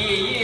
yeah, yeah.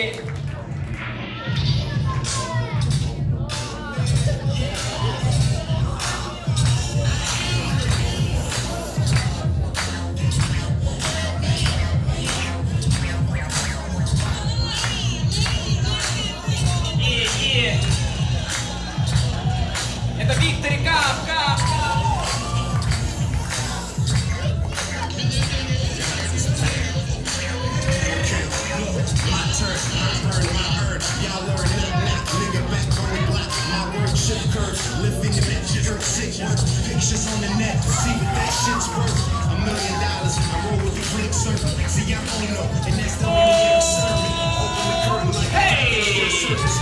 Living in that jerk shit. Pictures on the net, see what that shit's worth. A million dollars, I roll with the click circle. See, I own up, and that's the only way to serve it. Open the curtain like hey. a circus.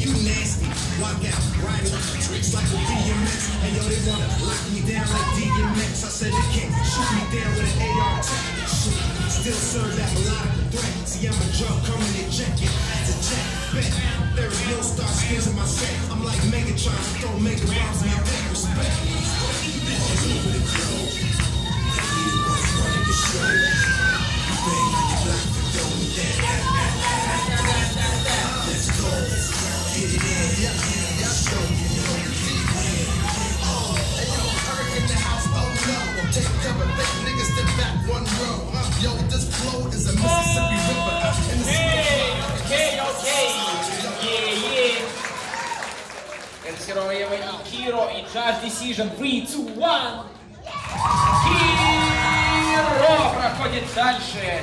You nasty, walk out, ride tricks like a DMX. Hey yo, they wanna lock me down like DMX. I said they can't. Threat. See, I'm a drug coming to check it. It's a check, bet. There is no star skins in my set. I'm like Megatron, mega And Kiro in judge decision 3, 2, 1. Киро проходит дальше.